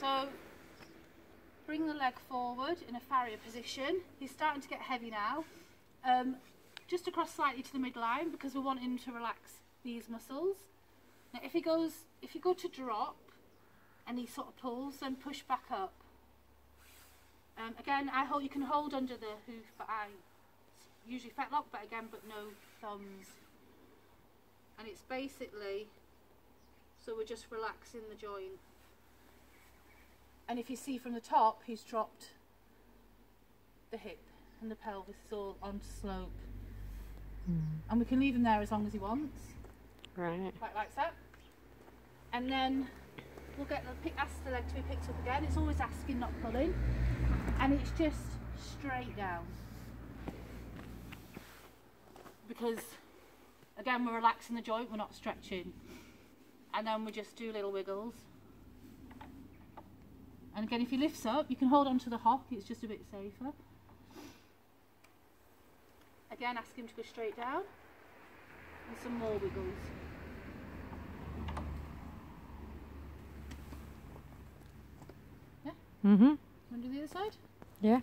So bring the leg forward in a farrier position. He's starting to get heavy now. Um, just across slightly to the midline because we want him to relax these muscles. Now if he goes, if you go to drop and he sort of pulls, then push back up. Um, again, I hold, you can hold under the hoof, but I usually fetlock, but again, but no thumbs. And it's basically, so we're just relaxing the joint. And if you see from the top, he's dropped the hip and the pelvis is all onto slope. Hmm. And we can leave him there as long as he wants, Right. like like that. And then we'll get the pick, ask the leg to be picked up again. It's always asking, not pulling. And it's just straight down. Because again, we're relaxing the joint, we're not stretching. And then we just do little wiggles. And again, if he lifts up, you can hold on to the hock, it's just a bit safer. Again, ask him to go straight down. And some more wiggles. Mm-hmm. Want to do the other side? Yeah.